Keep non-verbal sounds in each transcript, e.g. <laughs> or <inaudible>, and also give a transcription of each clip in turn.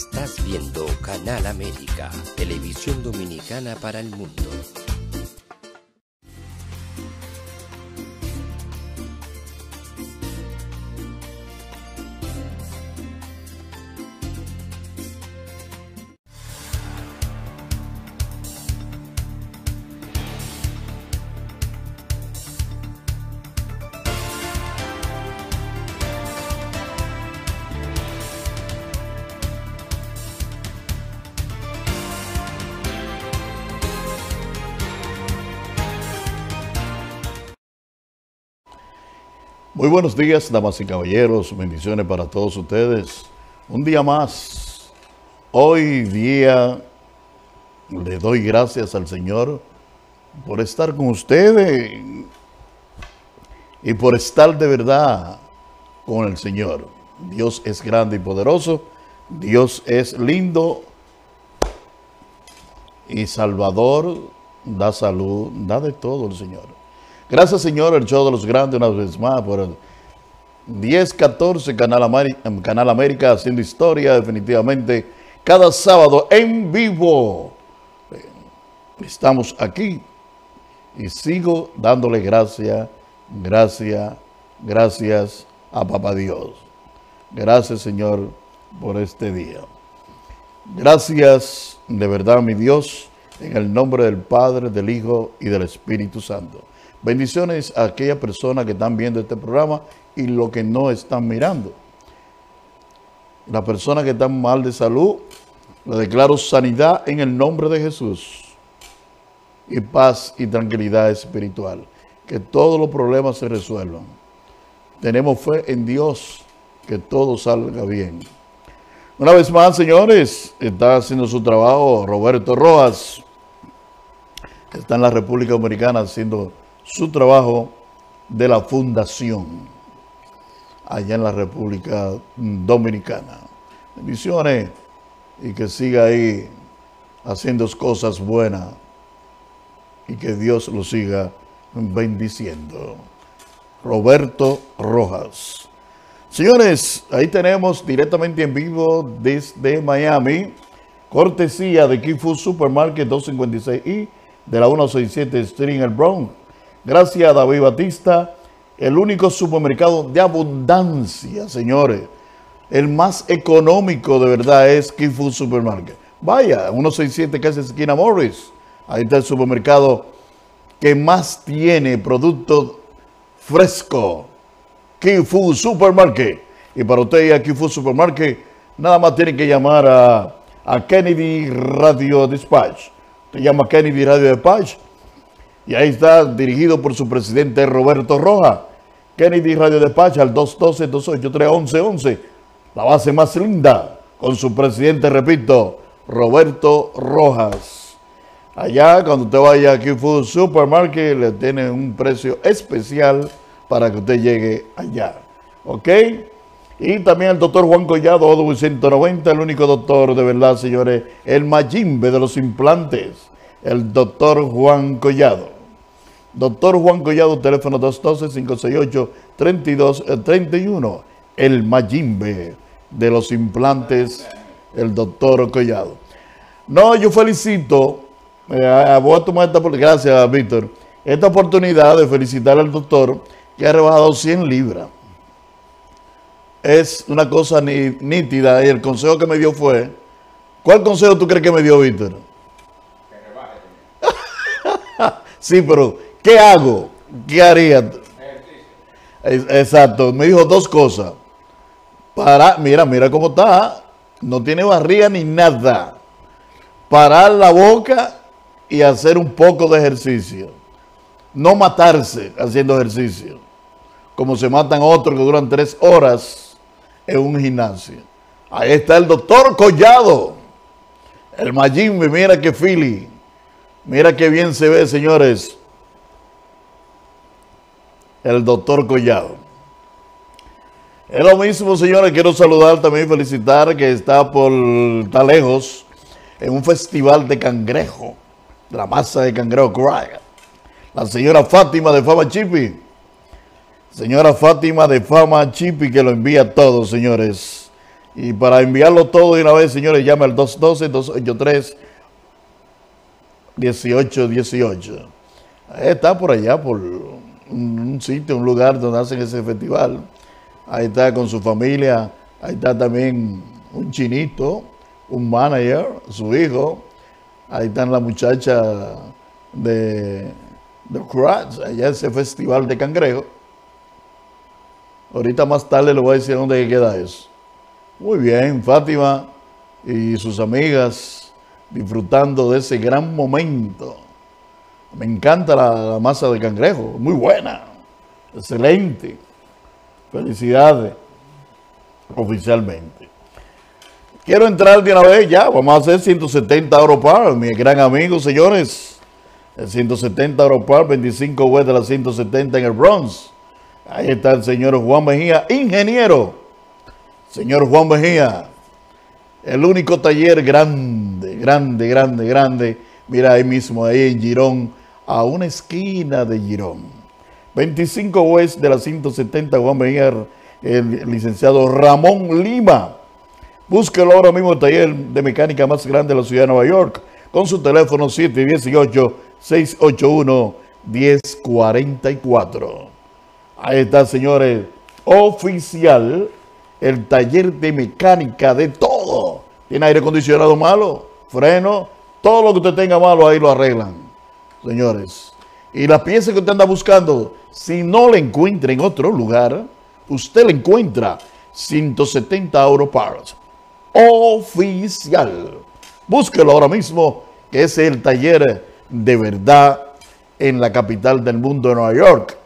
Estás viendo Canal América, televisión dominicana para el mundo. Buenos días, damas y caballeros. Bendiciones para todos ustedes. Un día más. Hoy día le doy gracias al Señor por estar con ustedes y por estar de verdad con el Señor. Dios es grande y poderoso. Dios es lindo y salvador. Da salud, da de todo el Señor. Gracias, Señor, el show de los grandes una vez más por el 10-14 Canal, América, Canal América haciendo historia definitivamente cada sábado en vivo. Estamos aquí y sigo dándole gracias, gracias, gracias a Papá Dios. Gracias, Señor, por este día. Gracias, de verdad, mi Dios, en el nombre del Padre, del Hijo y del Espíritu Santo. Bendiciones a aquellas personas que están viendo este programa y los que no están mirando. Las personas que están mal de salud, le declaro sanidad en el nombre de Jesús. Y paz y tranquilidad espiritual. Que todos los problemas se resuelvan. Tenemos fe en Dios, que todo salga bien. Una vez más, señores, está haciendo su trabajo Roberto Rojas. Está en la República Dominicana haciendo su trabajo de la fundación allá en la República Dominicana. Bendiciones y que siga ahí haciendo cosas buenas y que Dios lo siga bendiciendo. Roberto Rojas. Señores, ahí tenemos directamente en vivo desde Miami, cortesía de Kifu Supermarket 256i de la 167 Street en el Bronx Gracias a David Batista, el único supermercado de abundancia, señores. El más económico de verdad es Key Food Supermarket. Vaya, 167 casi esquina Morris. Ahí está el supermercado que más tiene productos frescos. Key Food Supermarket. Y para usted a Key Food Supermarket, nada más tiene que llamar a, a Kennedy Radio Dispatch. Te llama Kennedy Radio Dispatch y ahí está dirigido por su presidente Roberto Roja. Kennedy Radio Despacha al 212-283-1111. La base más linda con su presidente, repito, Roberto Rojas. Allá, cuando usted vaya a Q Supermarket, le tiene un precio especial para que usted llegue allá. ¿Ok? Y también el doctor Juan Collado, Odo 190, el único doctor de verdad, señores, el Mayimbe de los implantes, el doctor Juan Collado. Doctor Juan Collado, teléfono 212-568-3231. El Mayimbe de los implantes, el doctor Collado. No, yo felicito, eh, voy a tomar esta, gracias Víctor, esta oportunidad de felicitar al doctor que ha rebajado 100 libras. Es una cosa nítida y el consejo que me dio fue, ¿cuál consejo tú crees que me dio Víctor? Que rebaje. <laughs> sí, pero ¿Qué hago? ¿Qué haría? Exacto, me dijo dos cosas. Para, mira, mira cómo está. No tiene barriga ni nada. Parar la boca y hacer un poco de ejercicio. No matarse haciendo ejercicio. Como se matan otros que duran tres horas en un gimnasio. Ahí está el doctor Collado. El Majimbe, mira qué fili. Mira qué bien se ve, señores el doctor Collado. Es lo mismo, señores, quiero saludar también y felicitar que está por está lejos en un festival de cangrejo, la masa de cangrejo La señora Fátima de Fama Chipi. Señora Fátima de Fama Chipi que lo envía a todos, señores. Y para enviarlo todo de una vez, señores, llame al 212-283-1818. Está por allá, por un sitio, un lugar donde hacen ese festival. Ahí está con su familia. Ahí está también un chinito, un manager, su hijo. Ahí están la muchacha de, de Crats, allá ese festival de cangrejo. Ahorita más tarde le voy a decir dónde queda eso. Muy bien, Fátima y sus amigas disfrutando de ese gran momento. Me encanta la, masa de cangrejo, muy buena, excelente. Felicidades, oficialmente. Quiero entrar de una vez ya, vamos a hacer 170 Europar, mi gran amigo, señores. El 170 Europar, 25 West de la 170 en el Bronx. Ahí está el señor Juan Mejía, ingeniero Señor Juan Mejía, el único taller grande, grande, grande, grande. Mira ahí mismo, ahí en Girón, a una esquina de Girón. 25 West de la 170 Juan Mejía, el licenciado Ramón Lima. Búsquelo ahora mismo el taller de mecánica más grande de la ciudad de Nueva York con su teléfono 718-681-1044. Ahí está, señores, oficial el taller de mecánica de todo. Tiene aire acondicionado malo, freno, todo lo que usted tenga malo ahí lo arreglan, señores. Y las piezas que usted anda buscando, si no la encuentra en otro lugar, usted la encuentra 170 Euro Parts. Oficial. Búsquelo ahora mismo, que es el taller de verdad en la capital del mundo de Nueva York.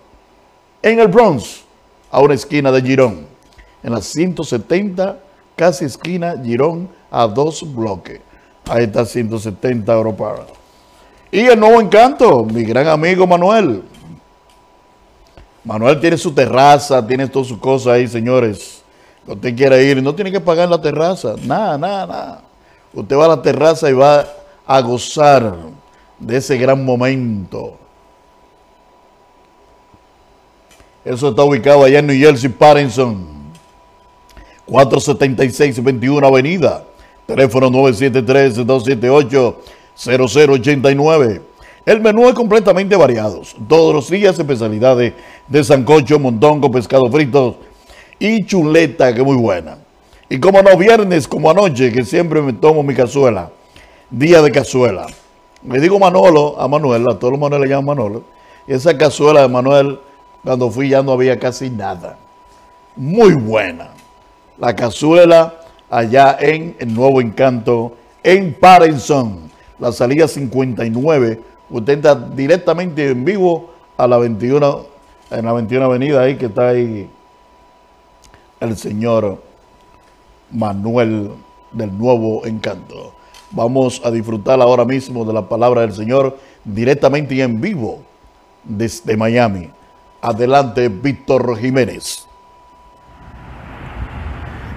En el Bronx, a una esquina de Girón en la 170, casi esquina Girón, a dos bloques. Ahí está 170 Europa. Y el nuevo encanto, mi gran amigo Manuel. Manuel tiene su terraza, tiene todas sus cosas ahí, señores. Usted quiere ir, no tiene que pagar la terraza, nada, nada, nada. Usted va a la terraza y va a gozar de ese gran momento. Eso está ubicado allá en New Jersey, Pattinson. 476-21 Avenida, teléfono 973-278-0089. El menú es completamente variado. Todos los días especialidades de sancocho, montongo, pescado frito y chuleta, que muy buena. Y como no, viernes como anoche, que siempre me tomo mi cazuela. Día de cazuela. Le digo Manolo a Manuel, a todos los Manuel le llaman Manolo. Y esa cazuela de Manuel, cuando fui ya no había casi nada. Muy buena la cazuela allá en el Nuevo Encanto, en Parenson, la salida 59. Usted entra directamente en vivo a la 21, en la 21 Avenida, ahí que está ahí el señor Manuel del Nuevo Encanto. Vamos a disfrutar ahora mismo de la palabra del Señor directamente y en vivo desde Miami. Adelante, Víctor Jiménez.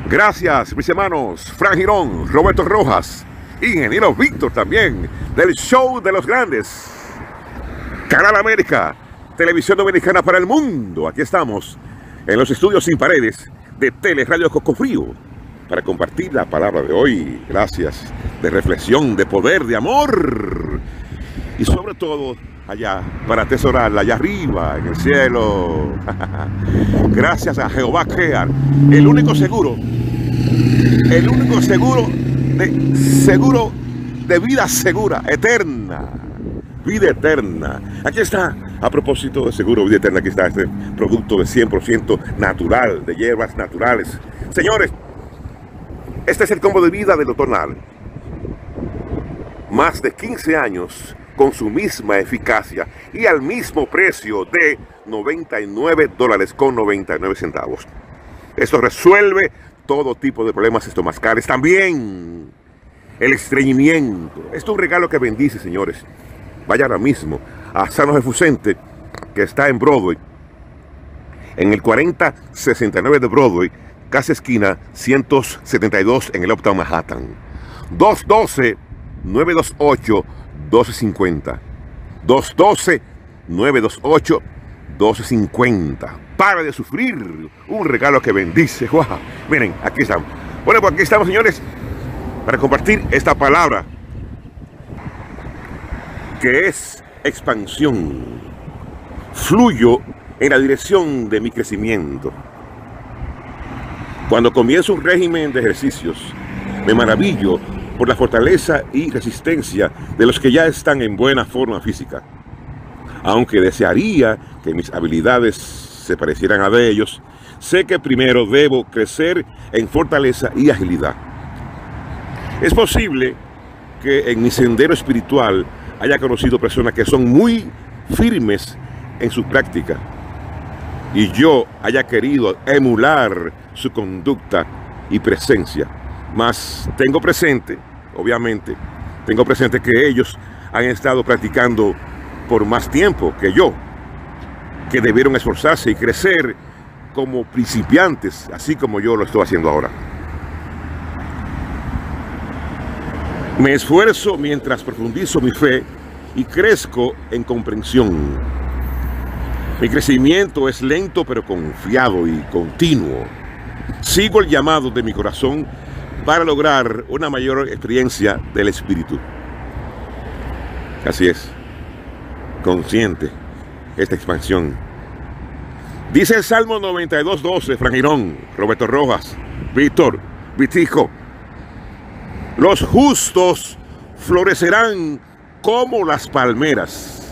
Gracias, mis hermanos. Fran Girón, Roberto Rojas, Ingeniero Víctor también, del Show de los Grandes. Canal América, Televisión Dominicana para el Mundo. Aquí estamos, en los estudios sin paredes de Teleradio Cocofrío, para compartir la palabra de hoy. Gracias, de reflexión, de poder, de amor. Y sobre todo, allá, para atesorarla, allá arriba, en el cielo. <laughs> Gracias a Jehová Crear, el único seguro, el único seguro de seguro de vida segura, eterna. Vida eterna. Aquí está, a propósito de seguro vida eterna, aquí está este producto de 100% natural, de hierbas naturales. Señores, este es el combo de vida del doctor Nal. Más de 15 años con su misma eficacia y al mismo precio de 99 dólares con 99 centavos. Esto resuelve todo tipo de problemas estomacales. También el estreñimiento. Esto es un regalo que bendice, señores. Vaya ahora mismo a Sano Fusente, que está en Broadway, en el 4069 de Broadway, casi esquina 172 en el Uptown Manhattan. 212 928 1250. 212-928-1250. Para de sufrir. Un regalo que bendice. Miren, aquí están. Bueno, pues aquí estamos, señores, para compartir esta palabra que es expansión. Fluyo en la dirección de mi crecimiento. Cuando comienzo un régimen de ejercicios, me maravillo por la fortaleza y resistencia de los que ya están en buena forma física. Aunque desearía que mis habilidades se parecieran a ellos, sé que primero debo crecer en fortaleza y agilidad. Es posible que en mi sendero espiritual haya conocido personas que son muy firmes en su práctica y yo haya querido emular su conducta y presencia. Mas tengo presente, obviamente, tengo presente que ellos han estado practicando por más tiempo que yo, que debieron esforzarse y crecer como principiantes, así como yo lo estoy haciendo ahora. Me esfuerzo mientras profundizo mi fe y crezco en comprensión. Mi crecimiento es lento pero confiado y continuo. Sigo el llamado de mi corazón para lograr una mayor experiencia del Espíritu. Así es, consciente esta expansión. Dice el Salmo 92.12, Frangirón, Roberto Rojas, Víctor, Vitijo, los justos florecerán como las palmeras,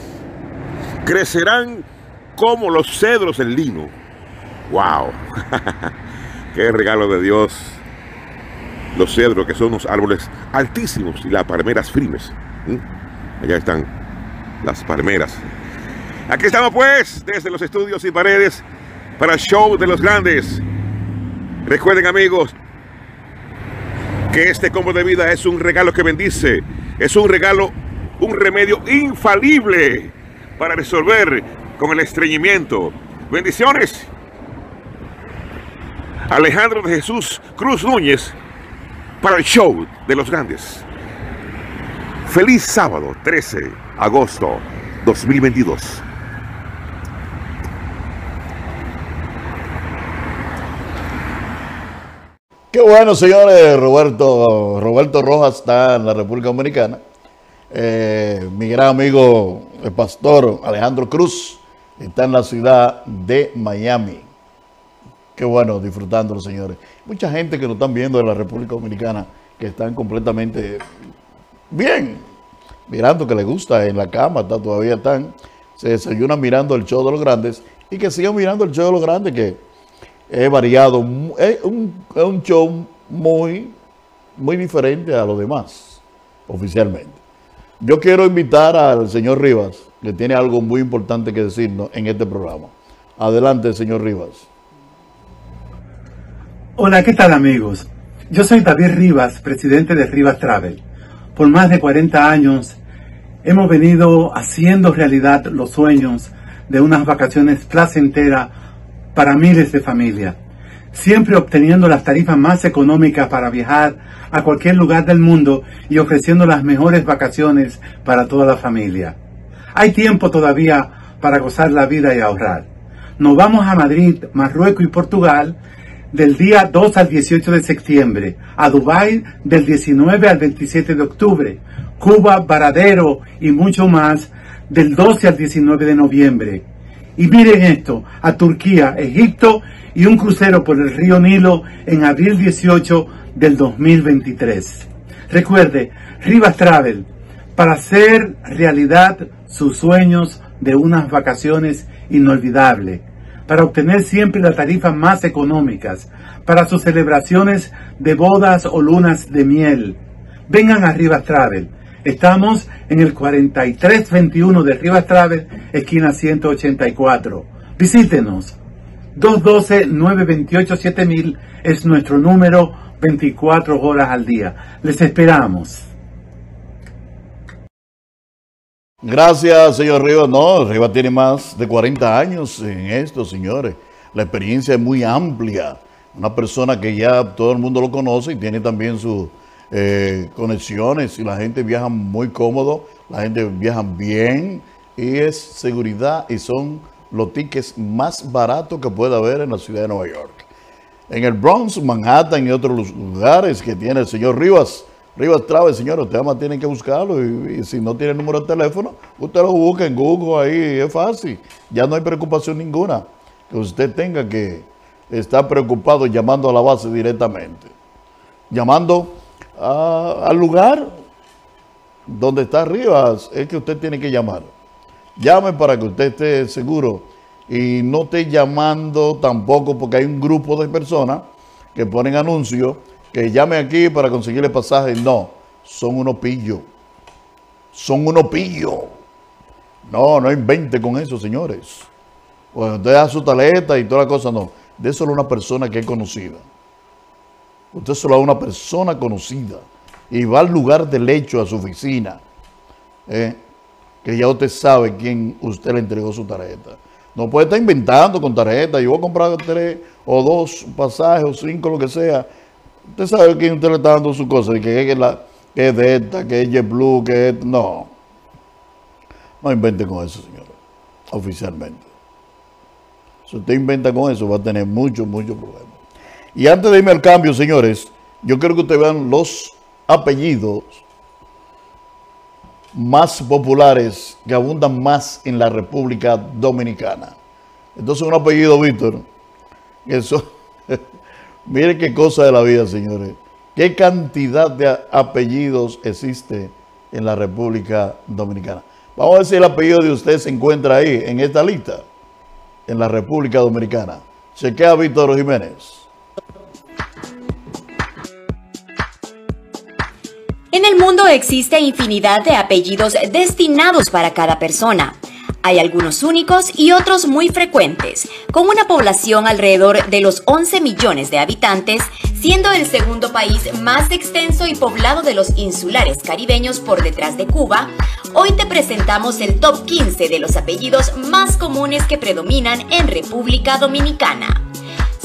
crecerán como los cedros del lino. ¡Wow! <laughs> ¡Qué regalo de Dios! Los cedros, que son unos árboles altísimos, y las palmeras firmes. Allá están las palmeras. Aquí estamos pues, desde los estudios y paredes, para el show de los grandes. Recuerden amigos, que este combo de vida es un regalo que bendice, es un regalo, un remedio infalible para resolver con el estreñimiento. Bendiciones. Alejandro de Jesús Cruz Núñez para el show de los grandes. Feliz sábado 13 agosto 2022. Qué bueno, señores. Roberto, Roberto Rojas está en la República Dominicana. Eh, mi gran amigo, el pastor Alejandro Cruz, está en la ciudad de Miami. Qué bueno, disfrutándolo, señores. Mucha gente que nos están viendo de la República Dominicana que están completamente bien, mirando que les gusta en la cama, está, todavía están, se desayunan mirando el show de los grandes y que sigan mirando el show de los grandes que es variado, es un, show muy, muy diferente a los demás, oficialmente. Yo quiero invitar al señor Rivas, que tiene algo muy importante que decirnos en este programa. Adelante, señor Rivas. Hola, ¿qué tal amigos? Yo soy David Rivas, presidente de Rivas Travel. Por más de 40 años hemos venido haciendo realidad los sueños de unas vacaciones placenteras para miles de familias, siempre obteniendo las tarifas más económicas para viajar a cualquier lugar del mundo y ofreciendo las mejores vacaciones para toda la familia. Hay tiempo todavía para gozar la vida y ahorrar. Nos vamos a Madrid, Marruecos y Portugal del día 2 al 18 de septiembre, a Dubái del 19 al 27 de octubre, Cuba, Varadero y mucho más del 12 al 19 de noviembre. Y miren esto, a Turquía, Egipto y un crucero por el río Nilo en abril 18 del 2023. Recuerde, Rivas Travel, para hacer realidad sus sueños de unas vacaciones inolvidables, para obtener siempre las tarifas más económicas, para sus celebraciones de bodas o lunas de miel. Vengan a Rivas Travel Estamos en el 4321 de Rivas Travel, esquina 184. Visítenos. 212-928-7000 es nuestro número 24 horas al día. Les esperamos. Gracias, señor Rivas. No, Rivas tiene más de 40 años en esto, señores. La experiencia es muy amplia. Una persona que ya todo el mundo lo conoce y tiene también su eh, conexiones y la gente viaja muy cómodo, la gente viaja bien y es seguridad y son los tickets más baratos que puede haber en la ciudad de Nueva York. en el Bronx, Manhattan y otros lugares que tiene el señor Rivas. Rivas Traves, señor, usted además tiene que buscarlo y, y, si no tiene el número de teléfono, usted lo busca en Google ahí, es fácil. Ya no hay preocupación ninguna que usted tenga que estar preocupado llamando a la base directamente. Llamando al lugar donde está Rivas, es que usted tiene que llamar. Llame para que usted esté seguro y no esté llamando tampoco porque hay un grupo de personas que ponen anuncios que llame aquí para conseguirle pasaje. No, son unos pillos. Son unos pillos. No, no invente con eso, señores. Bueno, usted da su taleta y toda la cosa, no. Déselo a una persona que es conocida. Usted se lo a una persona conocida y va al lugar del hecho, a su oficina, ¿eh? que ya usted sabe quién usted le entregó su tarjeta. No puede estar inventando con tarjeta. Yo voy a comprar tres o dos pasajes o cinco, lo que sea. Usted sabe quién usted le está dando su cosa, que es, la, que es de esta, que es JetBlue, que es... No. No invente con eso, señores, oficialmente. Si usted inventa con eso, va a tener muchos, muchos problemas. Y antes de irme al cambio, señores, yo quiero que ustedes vean los apellidos más populares que abundan más en la República Dominicana. Entonces, un apellido, Víctor, eso, <laughs> mire qué cosa de la vida, señores. ¿Qué cantidad de a- apellidos existe en la República Dominicana? Vamos a ver si el apellido de usted se encuentra ahí, en esta lista, en la República Dominicana. Chequea Víctor Jiménez. En el mundo existe infinidad de apellidos destinados para cada persona. Hay algunos únicos y otros muy frecuentes, con una población alrededor de los 11 millones de habitantes, siendo el segundo país más extenso y poblado de los insulares caribeños por detrás de Cuba. Hoy te presentamos el top 15 de los apellidos más comunes que predominan en República Dominicana.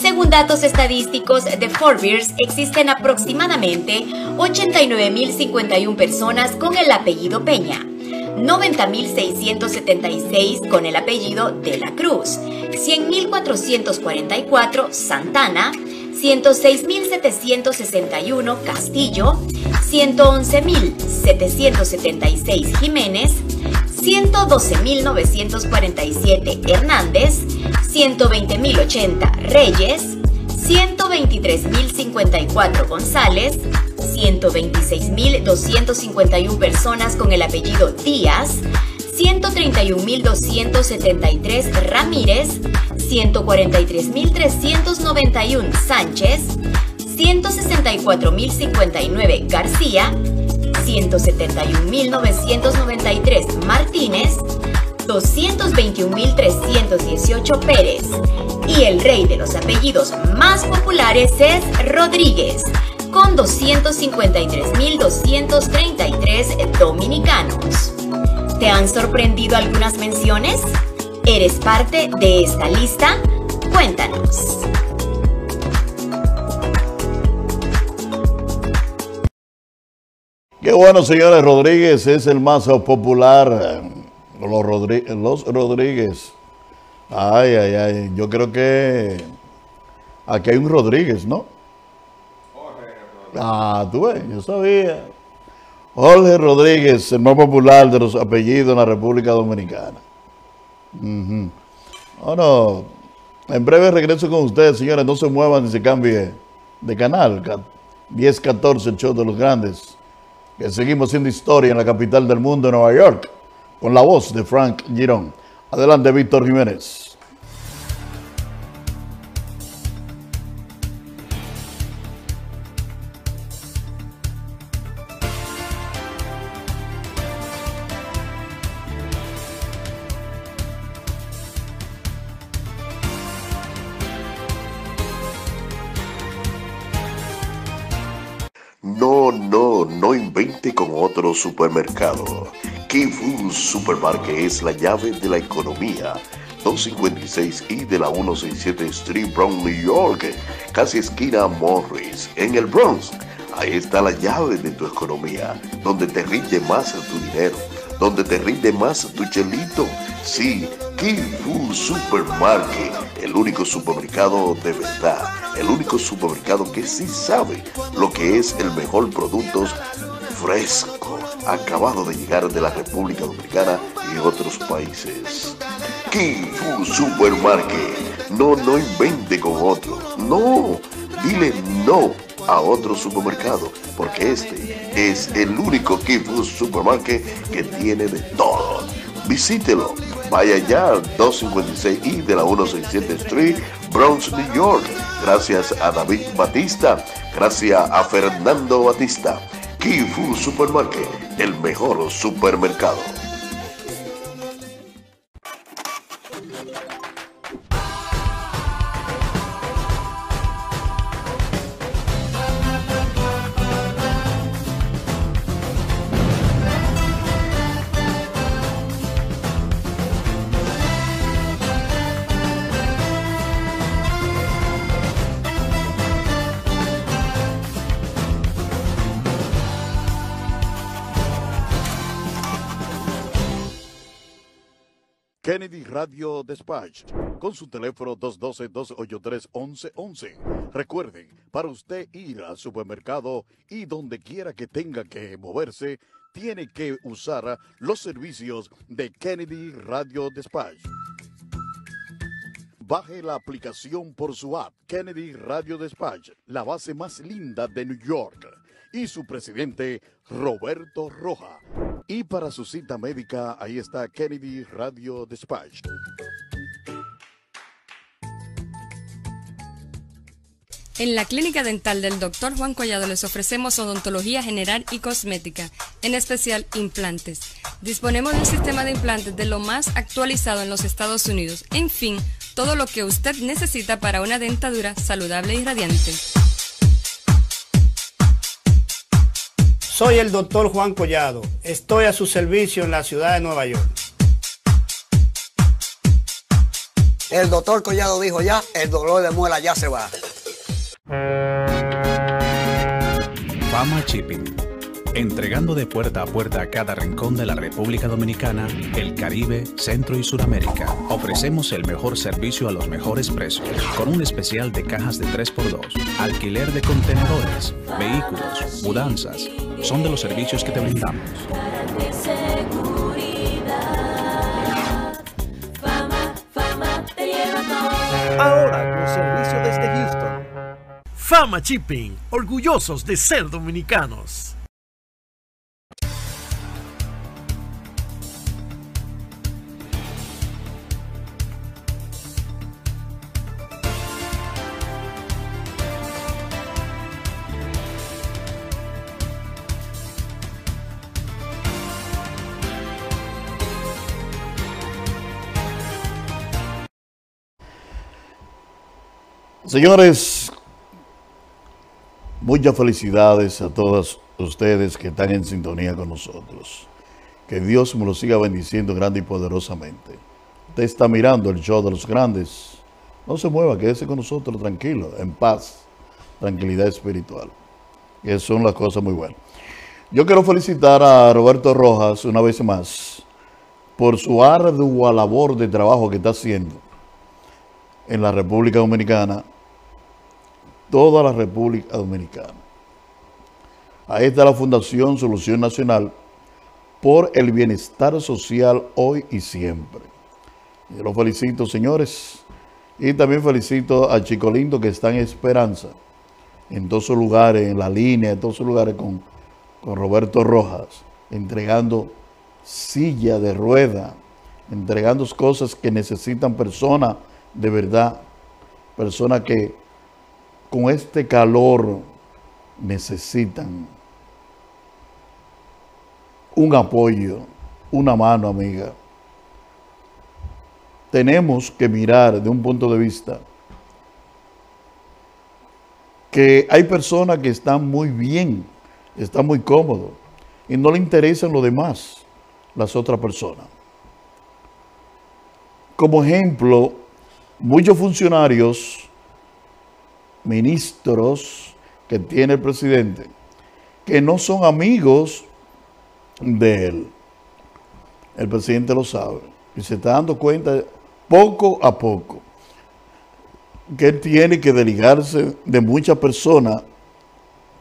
Según datos estadísticos de Forbes, existen aproximadamente 89.051 personas con el apellido Peña, 90.676 con el apellido De la Cruz, 100.444 Santana, 106.761 Castillo, 111.776 Jiménez, 112.947 Hernández, 120.080 Reyes, 123.054 González, 126.251 personas con el apellido Díaz, 131.273 Ramírez, 143.391 Sánchez, 164.059 García, 171.993 Martínez, 221.318 Pérez. Y el rey de los apellidos más populares es Rodríguez, con 253.233 dominicanos. ¿Te han sorprendido algunas menciones? ¿Eres parte de esta lista? Cuéntanos. Qué bueno, señores. Rodríguez es el más popular. Los, Rodríguez. Ay, ay, ay. Yo creo que aquí hay un Rodríguez, ¿no? Ah, tú ves, yo sabía. Jorge Rodríguez, el más popular de los apellidos en la República Dominicana. Ujú. Bueno, en breve regreso con ustedes, señores. No se muevan ni se cambie de canal. Ca- 10-14, el show de los grandes. Que seguimos haciendo historia en la capital del mundo, Nueva York, con la voz de Frank Girón. Adelante, Víctor Jiménez. Supermercado. Key Food Supermarket es la llave de la economía. 256 y de la 167 Street, Bronx, New York, casi esquina Morris, en el Bronx. Ahí está la llave de tu economía, donde te rinde más tu dinero, donde te rinde más tu chelito. Sí, Key Food Supermarket, el único supermercado de verdad, el único supermercado que sí sabe lo que es el mejor producto fresco, acabado de llegar de la República Dominicana y otros países. King Supermarket. No, no invente con otro. No, dile no a otro supermercado, porque este es el único King Supermarket que tiene de todo. Visítelo. Vaya ya al 256 de la 167 Street, Bronx, New York. Gracias a David Batista. Gracias a Fernando Batista. Key Food Supermarket, el mejor supermercado. Radio Dispatch con su teléfono 212-283-1111. Recuerden, para usted ir al supermercado y donde quiera que tenga que moverse, tiene que usar los servicios de Kennedy Radio Dispatch. Baje la aplicación por su app Kennedy Radio Dispatch, la base más linda de New York, y su presidente Roberto Roja. Y para su cita médica, ahí está Kennedy Radio Dispatch. En la clínica dental del Dr. Juan Collado les ofrecemos odontología general y cosmética, en especial implantes. Disponemos de un sistema de implantes de lo más actualizado en los Estados Unidos. En fin, todo lo que usted necesita para una dentadura saludable y radiante. Soy el doctor Juan Collado. Estoy a su servicio en la ciudad de Nueva York. El doctor Collado dijo ya, el dolor de muela ya se va. Fama Shipping. Entregando de puerta a puerta a cada rincón de la República Dominicana, el Caribe, Centro y Suramérica. Ofrecemos el mejor servicio a los mejores precios, con un especial de cajas de 3x2, alquiler de contenedores, vehículos, mudanzas. Son de los servicios que te brindamos. Ahora con servicio desde Houston. Fama Shipping, orgullosos de ser dominicanos. Señores, muchas felicidades a todos ustedes que están en sintonía con nosotros. Que Dios me lo siga bendiciendo grande y poderosamente. Usted está mirando el show de los grandes. No se mueva, quédese con nosotros tranquilo, en paz, tranquilidad espiritual. Que son las cosas muy buenas. Yo quiero felicitar a Roberto Rojas una vez más por su ardua labor de trabajo que está haciendo en la República Dominicana, toda la República Dominicana. Ahí está la Fundación Solución Nacional por el bienestar social hoy y siempre. Yo los felicito, señores, y también felicito a Chico Lindo que está en Esperanza, en todos sus lugares, en la línea, en todos sus lugares con, con Roberto Rojas, entregando silla de rueda, entregando cosas que necesitan personas de verdad, personas que con este calor necesitan un apoyo, una mano amiga. Tenemos que mirar de un punto de vista que hay personas que están muy bien, están muy cómodos y no le interesan lo demás, las otras personas. Como ejemplo, muchos funcionarios, ministros que tiene el presidente, que no son amigos de él. El presidente lo sabe y se está dando cuenta poco a poco. que él tiene que desligarse de muchas personas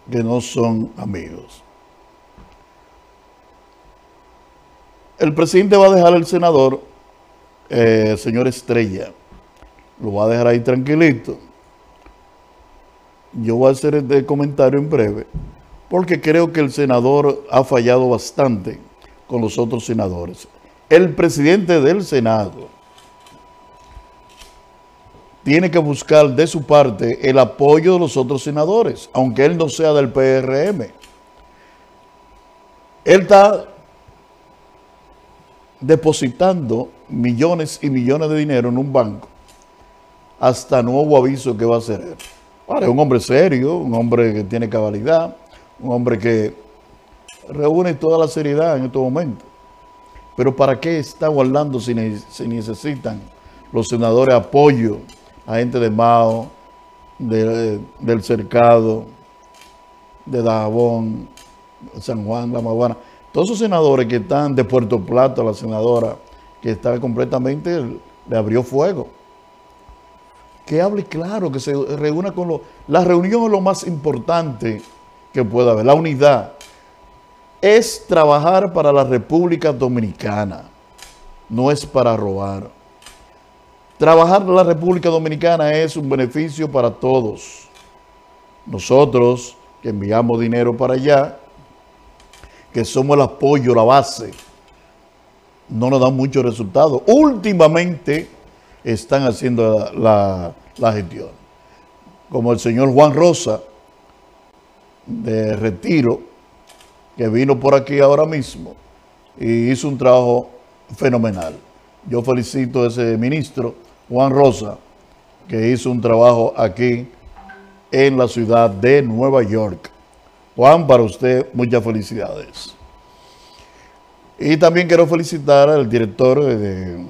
que no son amigos. El presidente va a dejar al senador, eh, señor Estrella, lo va a dejar ahí tranquilito. Yo voy a hacer este comentario en breve, porque creo que el senador ha fallado bastante con los otros senadores. El presidente del Senado tiene que buscar de su parte el apoyo de los otros senadores, aunque él no sea del PRM. Él está depositando millones y millones de dinero en un banco hasta nuevo aviso que va a hacer él. Es un hombre serio, un hombre que tiene cabalidad, un hombre que reúne toda la seriedad en estos momentos. Pero ¿para qué está guardando si, necesitan los senadores apoyo a gente de Mao, del Cercado, de Dajabón, San Juan, La Maguana. Todos esos senadores que están de Puerto Plata, la senadora que está completamente, le abrió fuego. Que hable claro, que se reúna con los... La reunión es lo más importante que pueda haber, la unidad. Es trabajar para la República Dominicana, no es para robar. Trabajar en la República Dominicana es un beneficio para todos. Nosotros que enviamos dinero para allá, que somos el apoyo, la base, no nos dan muchos resultados. Últimamente están haciendo la, la gestión. Como el señor Juan Rosa, de Retiro, que vino por aquí ahora mismo y hizo un trabajo fenomenal. Yo felicito a ese ministro Juan Rosa, que hizo un trabajo aquí en la ciudad de Nueva York. Juan, para usted muchas felicidades. Y también quiero felicitar al director, de,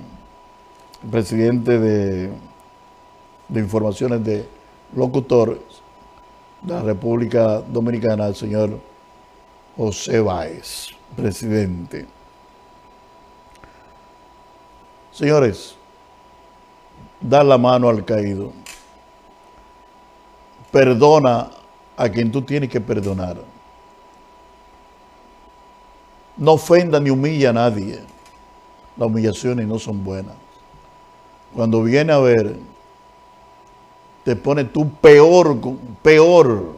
presidente de, de informaciones de locutores de la República Dominicana, el señor José Báez, presidente. Señores, da la mano al caído. Perdona a quien tú tienes que perdonar. No ofenda ni humilla a nadie. Las humillaciones no son buenas. Cuando viene a ver, te pone tú peor, peor.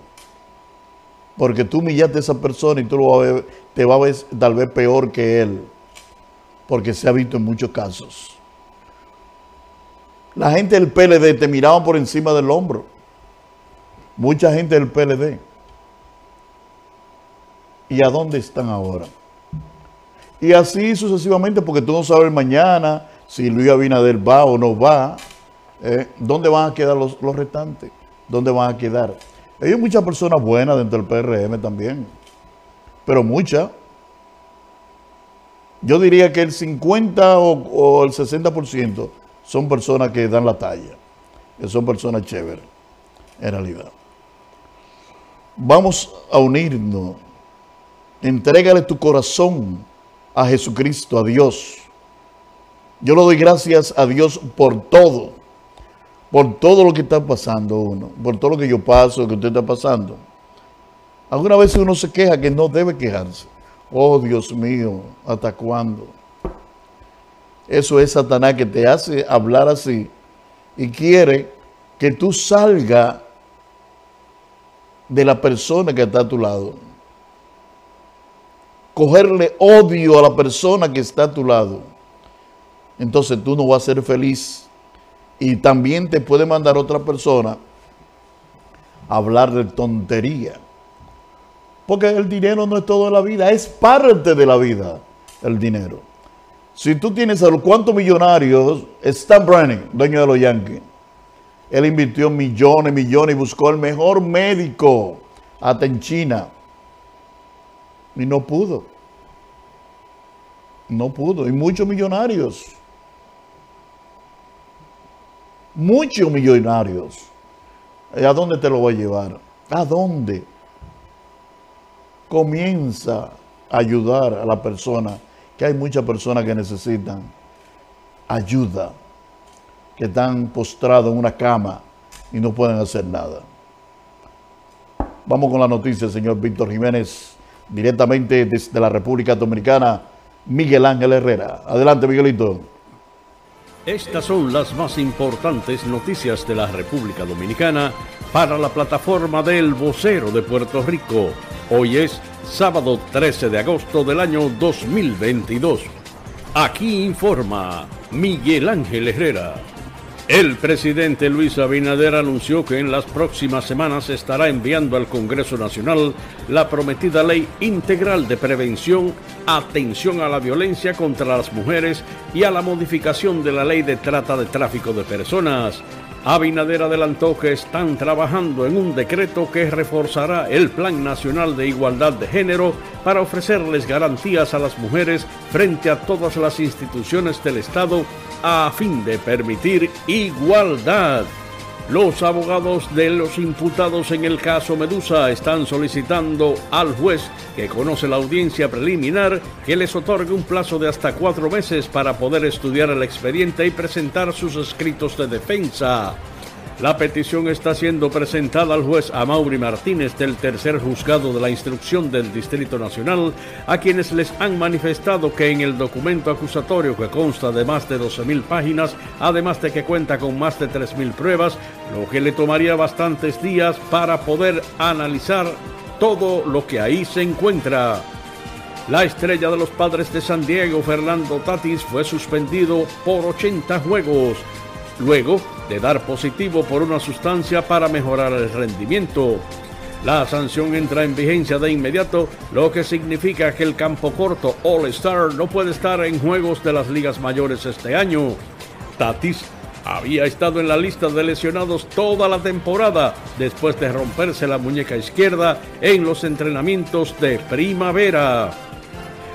Porque tú humillaste a esa persona y tú lo vas a ver, te va a ver tal vez peor que él. Porque se ha visto en muchos casos. La gente del PLD te miraba por encima del hombro. Mucha gente del PLD. ¿Y a dónde están ahora? Y así sucesivamente, porque tú no sabes mañana si Luis Abinader va o no va. ¿eh? ¿Dónde van a quedar los, los restantes? ¿Dónde van a quedar? Hay muchas personas buenas dentro del PRM también, pero muchas. Yo diría que el 50 o, o el 60% son personas que dan la talla, que son personas chéveres, en realidad. Vamos a unirnos. Entrégale tu corazón a Jesucristo, a Dios. Yo le doy gracias a Dios por todo, por todo lo que está pasando uno, por todo lo que yo paso, que usted está pasando. Alguna vez uno se queja que no debe quejarse. Oh Dios mío, ¿hasta cuándo? Eso es Satanás que te hace hablar así y quiere que tú salga de la persona que está a tu lado. Cogerle odio a la persona que está a tu lado. Entonces tú no vas a ser feliz. Y también te puede mandar otra persona a hablar de tontería. Porque el dinero no es toda la vida, es parte de la vida el dinero. Si tú tienes a los cuantos millonarios, Stan Brennan, dueño de los Yankees, él invirtió millones, millones y buscó el mejor médico hasta en China. Y no pudo. No pudo. Y muchos millonarios. Muchos millonarios. ¿A dónde te lo voy a llevar? ¿A dónde? Comienza a ayudar a la persona que hay muchas personas que necesitan ayuda, que están postrados en una cama y no pueden hacer nada. Vamos con la noticia, señor Víctor Jiménez, directamente desde la República Dominicana, Miguel Ángel Herrera. Adelante, Miguelito. Estas son las más importantes noticias de la República Dominicana para la plataforma del vocero de Puerto Rico. Hoy es sábado 13 de agosto del año 2022. Aquí informa Miguel Ángel Herrera. El presidente Luis Abinader anunció que en las próximas semanas estará enviando al Congreso Nacional la prometida ley integral de prevención, atención a la violencia contra las mujeres y a la modificación de la ley de trata de tráfico de personas. Abinader adelantó que están trabajando en un decreto que reforzará el Plan Nacional de Igualdad de Género para ofrecerles garantías a las mujeres frente a todas las instituciones del Estado a fin de permitir igualdad. Los abogados de los imputados en el caso Medusa están solicitando al juez que conoce la audiencia preliminar que les otorgue un plazo de hasta cuatro meses para poder estudiar el expediente y presentar sus escritos de defensa. La petición está siendo presentada al juez Amaury Martínez del tercer juzgado de la instrucción del Distrito Nacional, a quienes les han manifestado que en el documento acusatorio que consta de más de 12.000 páginas, además de que cuenta con más de 3.000 pruebas, lo que le tomaría bastantes días para poder analizar todo lo que ahí se encuentra. La estrella de los padres de San Diego, Fernando Tatis, fue suspendido por 80 juegos luego de dar positivo por una sustancia para mejorar el rendimiento. La sanción entra en vigencia de inmediato, lo que significa que el campo corto All Star no puede estar en juegos de las ligas mayores este año. Tatis había estado en la lista de lesionados toda la temporada después de romperse la muñeca izquierda en los entrenamientos de primavera.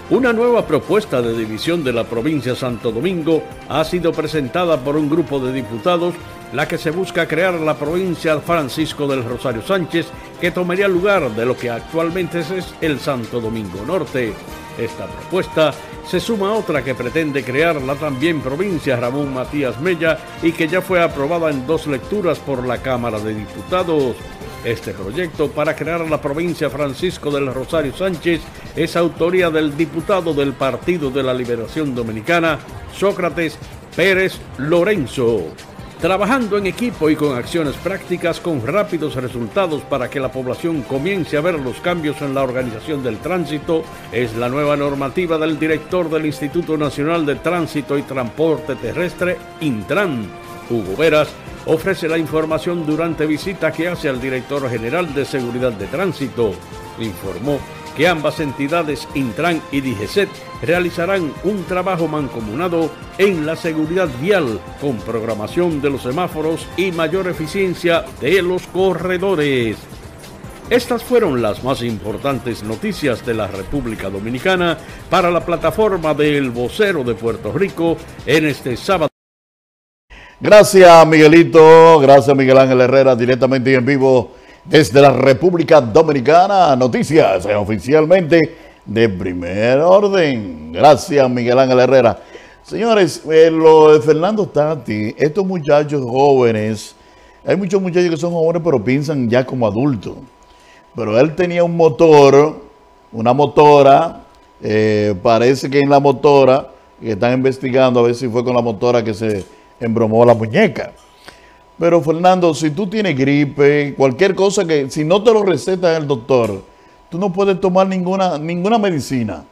Una nueva propuesta de división de la provincia Santo Domingo ha sido presentada por un grupo de diputados, la que se busca crear la provincia Francisco del Rosario Sánchez, que tomaría lugar de lo que actualmente es el Santo Domingo Norte. Esta propuesta se suma a otra que pretende crear la también provincia Ramón Matías Mella y que ya fue aprobada en dos lecturas por la Cámara de Diputados. Este proyecto para crear la provincia Francisco del Rosario Sánchez es autoría del diputado del Partido de la Liberación Dominicana, Sócrates Pérez Lorenzo. Trabajando en equipo y con acciones prácticas con rápidos resultados para que la población comience a ver los cambios en la organización del tránsito es la nueva normativa del director del Instituto Nacional de Tránsito y Transporte Terrestre, Intran, Hugo Veras, ofrece la información durante visita que hace al director general de Seguridad de Tránsito. Informó que ambas entidades, Intran y DGCET, realizarán un trabajo mancomunado en la seguridad vial con programación de los semáforos y mayor eficiencia de los corredores. Estas fueron las más importantes noticias de la República Dominicana para la plataforma del vocero de Puerto Rico en este sábado. Gracias, Miguelito. Gracias, Miguel Ángel Herrera, directamente y en vivo desde la República Dominicana. Noticias oficialmente de primer orden. Gracias, Miguel Ángel Herrera. Señores, eh, lo de Fernando Tati, estos muchachos jóvenes, hay muchos muchachos que son jóvenes pero piensan ya como adultos. Pero él tenía un motor, una motora, eh, parece que en la motora, que están investigando a ver si fue con la motora que se embromó la muñeca. Pero Fernando, si tú tienes gripe, cualquier cosa que, si no te lo receta el doctor, tú no puedes tomar ninguna, ninguna medicina.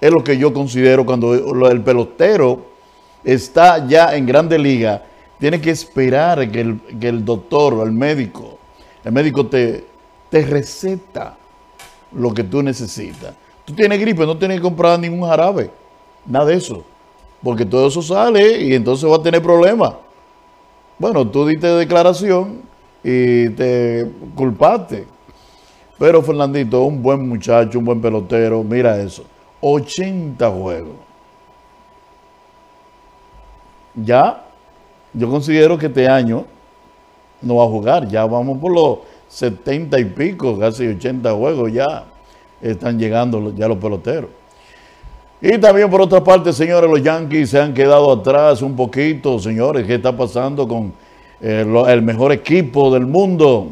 Es lo que yo considero cuando el pelotero está ya en grande liga, tiene que esperar que el, que el doctor o el médico, el médico te, te receta lo que tú necesitas. Tú tienes gripe, no tienes que comprar ningún jarabe, nada de eso porque todo eso sale y entonces va a tener problemas. Bueno, tú diste declaración y te culpaste. Pero Fernandito, un buen muchacho, un buen pelotero, mira eso, 80 juegos. Ya, yo considero que este año no va a jugar, ya vamos por los 70 y pico, casi 80 juegos ya están llegando ya los peloteros. Y también por otra parte, señores, los Yankees se han quedado atrás un poquito, señores, ¿qué está pasando con eh, el mejor equipo del mundo.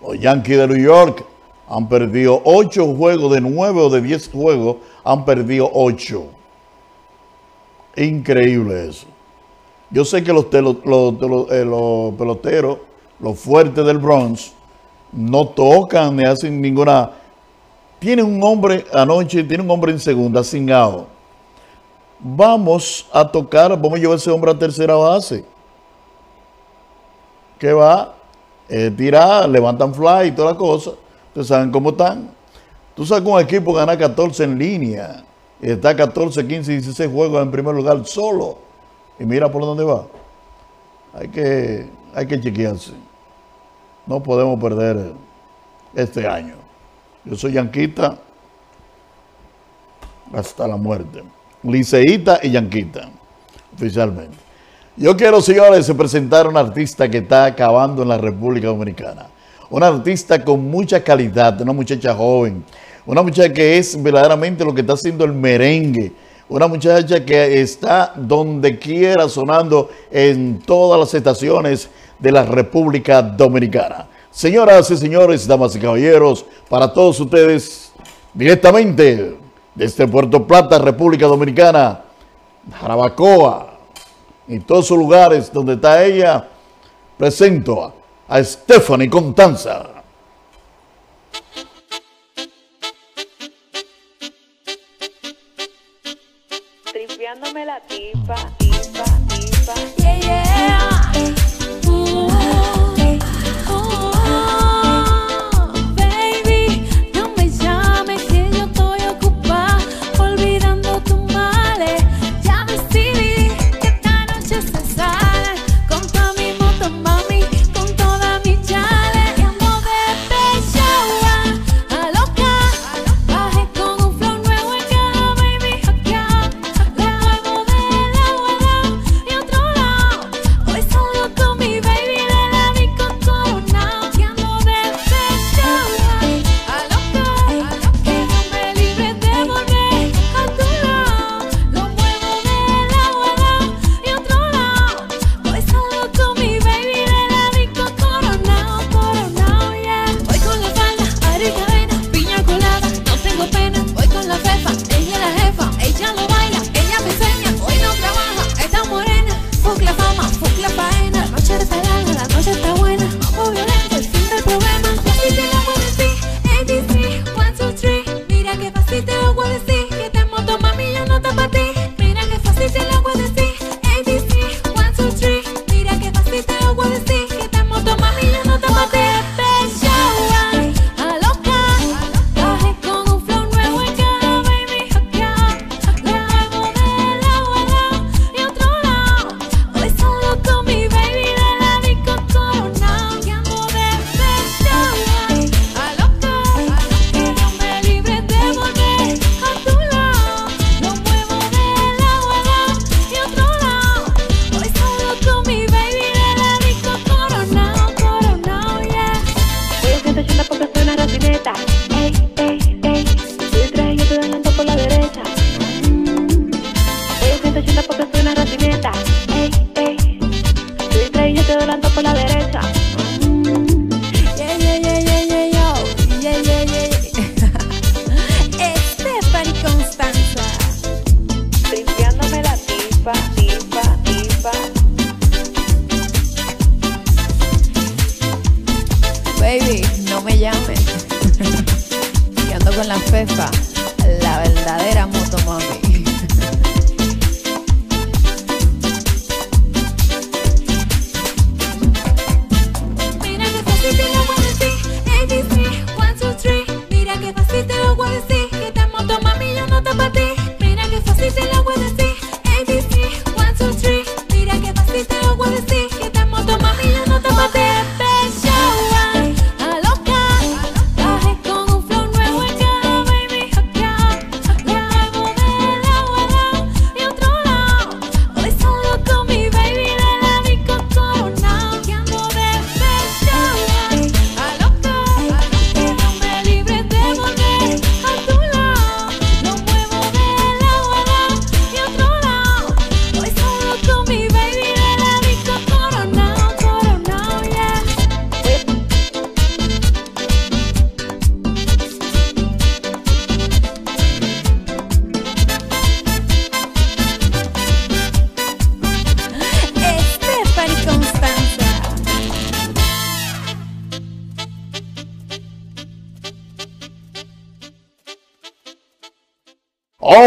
Los Yankees de New York han perdido 8 juegos, de 9 o de 10 juegos, han perdido 8. Increíble eso. Yo sé que eh, los peloteros, los fuertes del Bronx, no tocan ni hacen ninguna... Tiene un hombre anoche, tiene un hombre en segunda, out. Vamos a tocar, vamos a llevar ese hombre a tercera base. ¿Qué va? Eh, levantan fly y toda la cosa. Ustedes saben cómo están. Tú sabes que un equipo gana 14 en línea. Está 14, 15, 16 juegos en primer lugar solo. Y mira por dónde va. Hay que, hay que chequearse. No podemos perder este año. Yo soy yanquita hasta la muerte. Liceíta y yanquita, oficialmente. Yo quiero, señores, presentar a un artista que está acabando en la República Dominicana. Una artista con mucha calidad, una muchacha joven. Una muchacha que es verdaderamente lo que está haciendo el merengue. Una muchacha que está donde quiera sonando en todas las estaciones de la República Dominicana. Señoras y señores, damas y caballeros, para todos ustedes, directamente desde Puerto Plata, República Dominicana, Jarabacoa y todos esos lugares donde está ella, presento a, a Stephanie Contanza. Tripeándome la tipa, tipa, tipa. Yeah, yeah.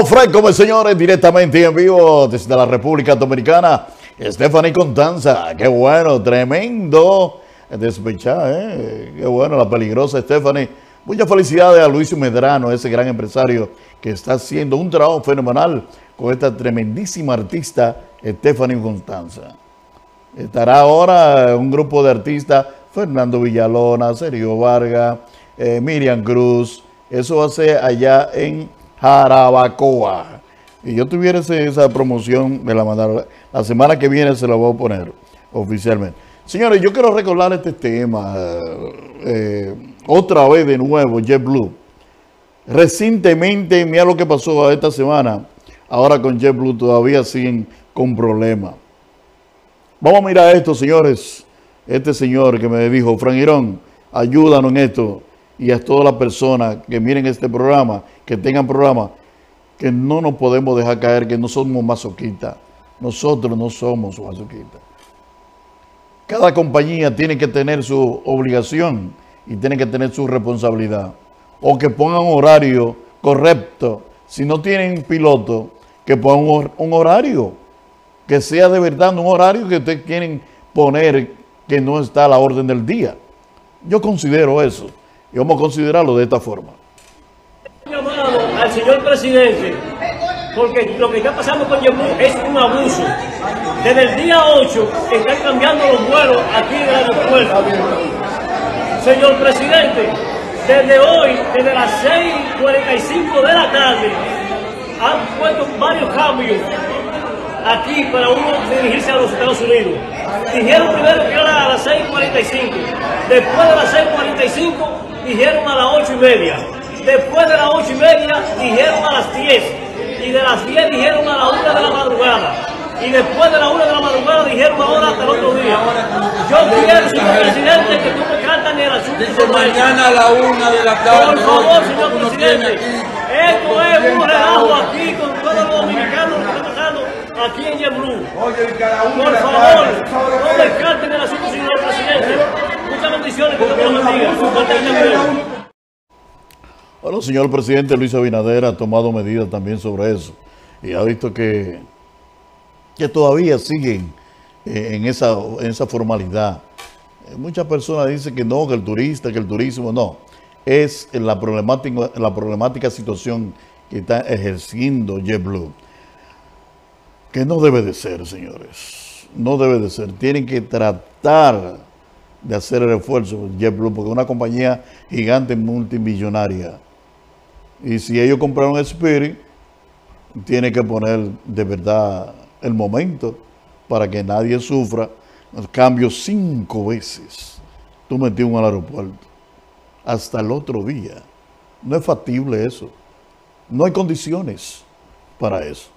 Franco, señores, directamente en vivo desde la República Dominicana. Stephanie Contanza, qué bueno, tremendo despechada, ¿eh? Qué bueno, la peligrosa Stephanie. Muchas felicidades a Luis Medrano, ese gran empresario que está haciendo un trabajo fenomenal con esta tremendísima artista Stephanie Constanza. Estará ahora un grupo de artistas, Fernando Villalona, Sergio Vargas, eh, Miriam Cruz. Eso va a ser allá en Jarabacoa. Y yo tuviera esa promoción, me la mandaron. La semana que viene se la voy a poner oficialmente. Señores, yo quiero recordar este tema. eh, otra vez de nuevo, JetBlue. Recientemente, mira lo que pasó esta semana. Ahora con JetBlue todavía siguen con problemas. Vamos a mirar esto, señores. Este señor que me dijo, Fran Girón, ayúdanos en esto. Y a todas las personas que miren este programa, que tengan programa, que no nos podemos dejar caer, que no somos masoquistas. Nosotros no somos masoquistas. Cada compañía tiene que tener su obligación y tiene que tener su responsabilidad. O que pongan un horario correcto. Si no tienen piloto, que pongan un horario. Que sea de verdad un horario que ustedes quieren poner que no está a la orden del día. Yo considero eso. Y vamos a considerarlo de esta forma. llamado al señor presidente porque lo que está pasando con Yemú es un abuso. Desde el día 8 están cambiando los vuelos aquí en el aeropuerto. Señor presidente, desde hoy, desde las 6.45 de la tarde, han puesto varios cambios aquí para uno dirigirse a los Estados Unidos. Dijeron primero que era a las 6.45, después de las 6.45 dijeron a las 8 y media, después de las 8 y media dijeron a las 10 y de las 10 dijeron a la 1 de la madrugada. Y después de la 1 de la madrugada dijeron ahora hasta el otro día. Yo quiero, señor presidente, que tú me cantas en el asunto. Mañana a la 1 de la tarde. Por favor, señor presidente. Esto es un relajo aquí con todos los dominicanos que aquí en JetBlue. Por favor, no descarten el asunto, señor presidente. Muchas bendiciones, que Dios bendiga. Bueno, señor presidente Luis Abinader ha tomado medidas también sobre eso y ha visto que, que todavía siguen eh, en, esa, en esa formalidad. Eh, muchas personas dicen que no, que el turista, que el turismo, no. Es la problemática, la problemática situación que está ejerciendo JetBlue. Que no debe de ser, señores. No debe de ser. Tienen que tratar de hacer el esfuerzo JetBlue, porque es una compañía gigante multimillonaria. Y si ellos compraron Spirit, tiene que poner de verdad el momento para que nadie sufra. Cambio cinco veces. Tú metí uno al aeropuerto. Hasta el otro día. No es factible eso. No hay condiciones para eso.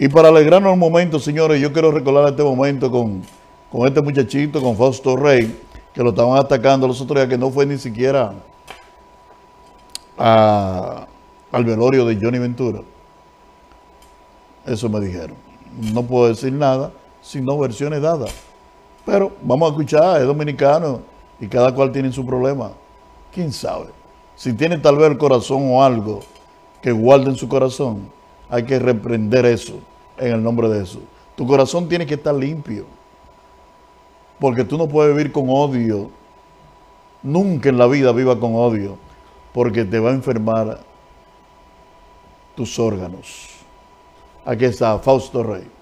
Y para alegrarnos el momento, señores, yo quiero recordar este momento con, con este muchachito, con Fausto Rey, que lo estaban atacando los otros días, que no fue ni siquiera al velorio de Johnny Ventura. Eso me dijeron. No puedo decir nada, sino versiones dadas. Pero vamos a escuchar, es dominicano y cada cual tiene su problema. ¿Quién sabe? Si tiene tal vez el corazón o algo que guarde en su corazón, hay que reprender eso en el nombre de Jesús. Tu corazón tiene que estar limpio. Porque tú no puedes vivir con odio. Nunca en la vida viva con odio. Porque te va a enfermar tus órganos. Aquí está Fausto Rey.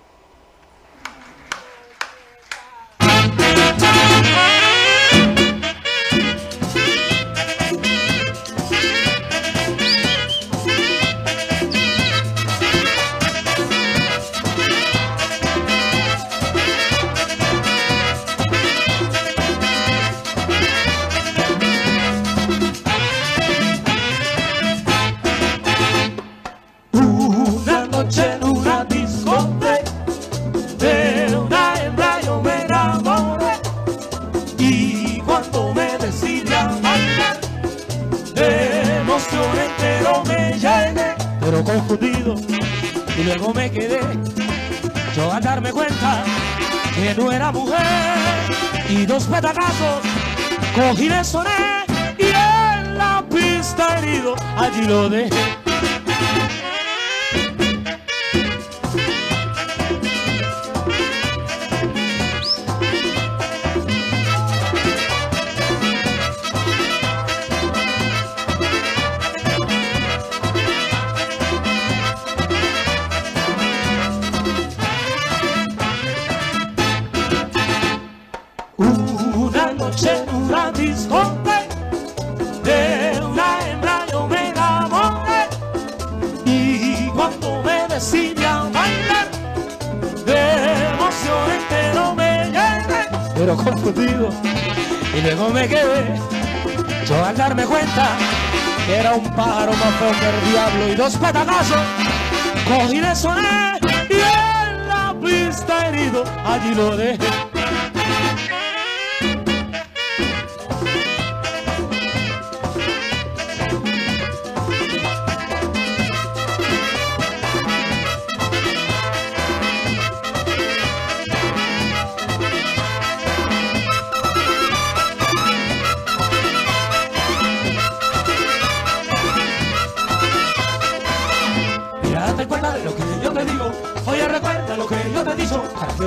Y dos petatazos cogí le soné y en la pista herido allí lo dejé que era un pájaro más feo que el diablo y dos patagazos. Cogí le soné y en la pista herido allí lo dejé.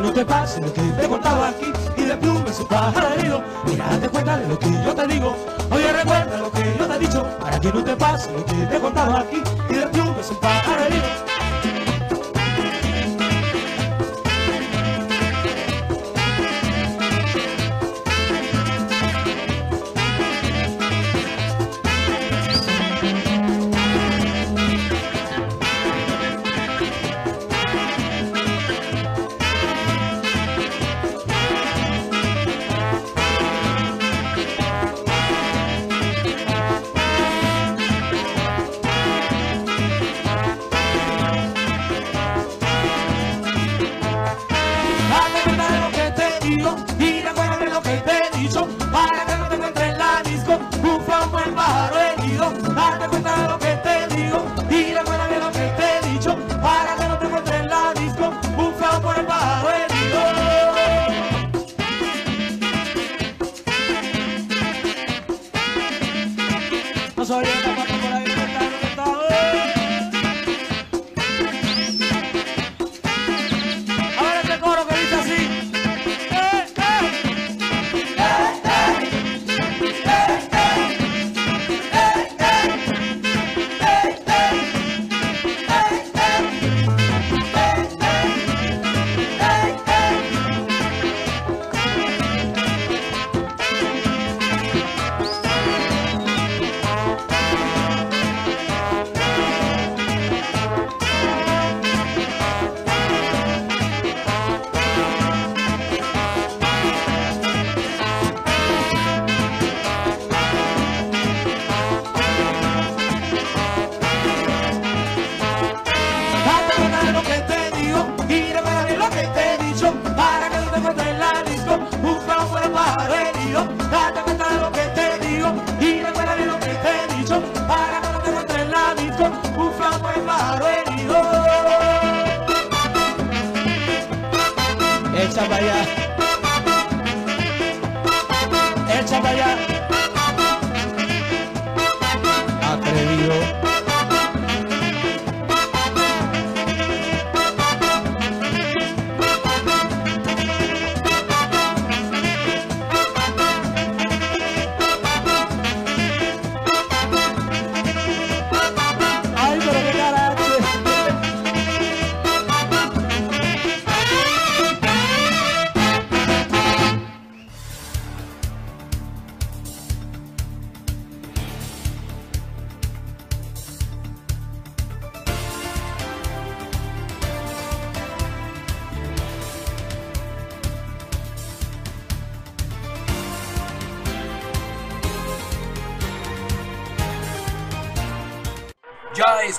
No te pase lo que te he contado aquí. Y de plumes su herido. Mira, date cuenta de lo que yo te digo. Oye, recuerda lo que yo te he dicho. Para que no te pase lo que te he contado aquí.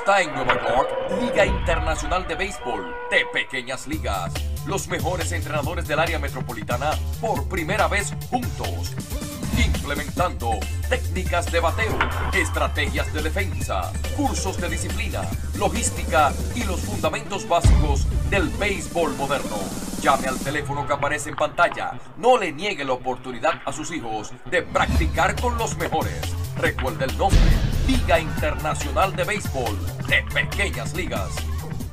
Está en Nueva York Liga Internacional de Béisbol de Pequeñas Ligas. Los mejores entrenadores del área metropolitana por primera vez juntos. Implementando técnicas de bateo, estrategias de defensa, cursos de disciplina, logística y los fundamentos básicos del béisbol moderno. Llame al teléfono que aparece en pantalla. No le niegue la oportunidad a sus hijos de practicar con los mejores. Recuerde el nombre. Liga Internacional de Béisbol de Pequeñas Ligas.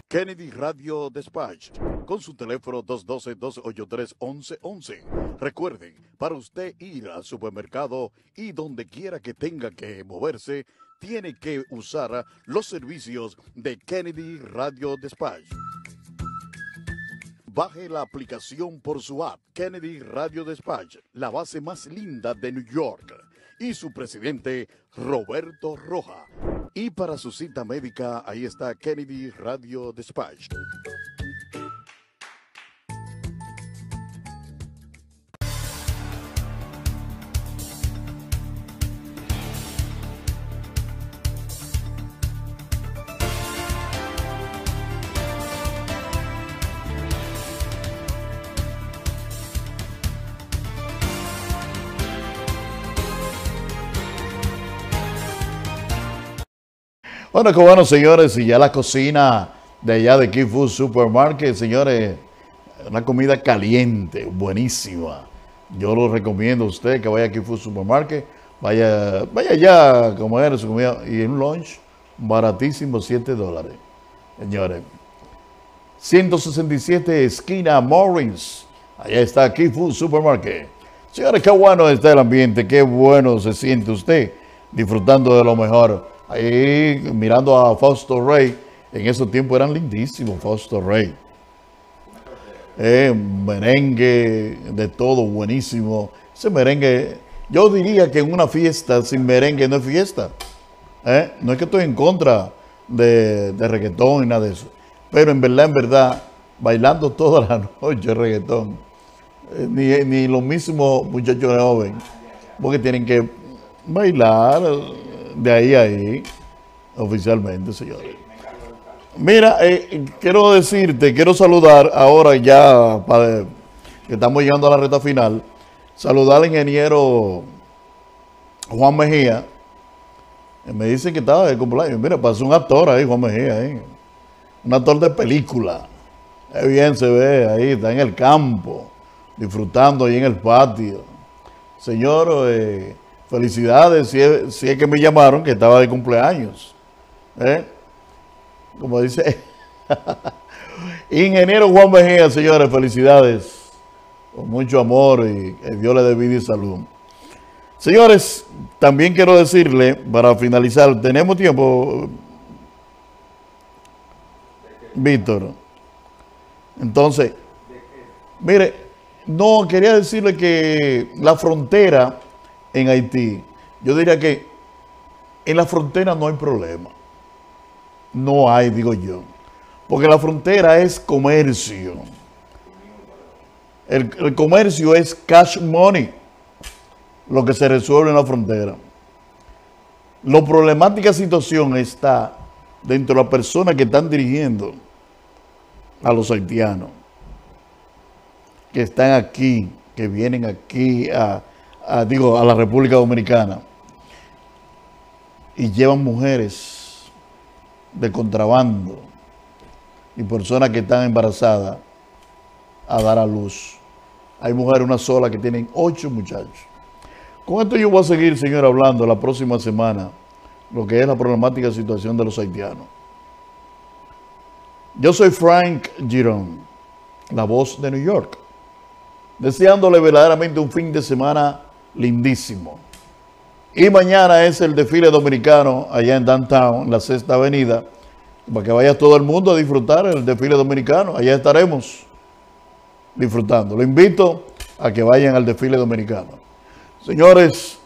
Kennedy Radio Dispatch, con su teléfono 212-283-1111. Recuerden, para usted ir al supermercado y donde quiera que tenga que moverse, tiene que usar los servicios de Kennedy Radio Dispatch. Baje la aplicación por su app Kennedy Radio Dispatch, la base más linda de New York, y su presidente Roberto Roja. Y para su cita médica, ahí está Kennedy Radio Dispatch. Bueno, qué bueno, señores, y ya la cocina de allá de Key Food Supermarket, señores, una comida caliente, buenísima. Yo lo recomiendo a usted que vaya a Key Food Supermarket, vaya, vaya allá a comer su comida y un lunch baratísimo, 7 dólares. Señores, 167 esquina Morris, allá está Key Food Supermarket. Señores, qué bueno está el ambiente, qué bueno se siente usted disfrutando de lo mejor. Ahí mirando a Fausto Rey, en esos tiempos eran lindísimos Fausto Rey. Eh, merengue, de todo buenísimo. Ese merengue, yo diría que en una fiesta sin merengue no es fiesta. Eh, No es que estoy en contra de, de reggaetón y nada de eso. Pero en verdad, en verdad, bailando toda la <laughs> noche reggaetón. Eh, ni, ni los mismos muchachos jóvenes, porque tienen que bailar de ahí a ahí, oficialmente, señores. Mira, eh, quiero decirte, quiero saludar ahora ya, que estamos llegando a la recta final, saludar al ingeniero Juan Mejía. Eh, Me dice que estaba de cumpleaños. Mira, pasó un actor ahí, Juan Mejía, ahí. un actor de película. Qué bien se ve ahí, está en el campo, disfrutando ahí en el patio. Señor, eh, felicidades, si es, si es que me llamaron, que estaba de cumpleaños. ¿Eh? Como dice, <laughs> ingeniero Juan Mejía, señores, felicidades, con mucho amor y que Dios le dé vida y salud. Señores, también quiero decirle, para finalizar, tenemos tiempo, Víctor. Entonces, mire, no, quería decirle que la frontera en Haití, yo diría que en la frontera no hay problema. No hay, digo yo. Porque la frontera es comercio. El, comercio es cash money, lo que se resuelve en la frontera. La problemática situación está dentro de las personas que están dirigiendo a los haitianos, que están aquí, que vienen aquí a, digo, a la República Dominicana y llevan mujeres de contrabando y personas que están embarazadas a dar a luz. Hay mujeres, una sola, que tienen ocho muchachos. Con esto yo voy a seguir, señor, hablando la próxima semana lo que es la problemática situación de los haitianos. Yo soy Frank Girón, la voz de New York, deseándole verdaderamente un fin de semana lindísimo. Y mañana es el desfile dominicano allá en Downtown, en la Sexta Avenida, para que vaya todo el mundo a disfrutar el desfile dominicano. Allá estaremos disfrutando. Lo invito a que vayan al desfile dominicano. Señores,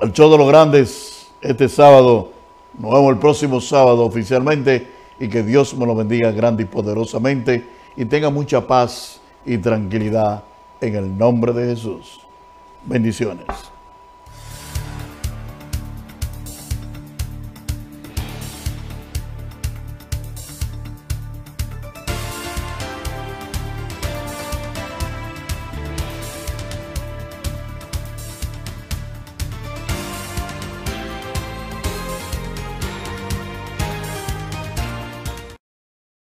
el show de los grandes este sábado, nos vemos el próximo sábado oficialmente y que Dios me lo bendiga grande y poderosamente y tenga mucha paz y tranquilidad en el nombre de Jesús. Bendiciones.